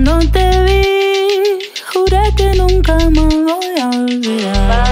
Cuando te vi, juré que nunca me voy a olvidar.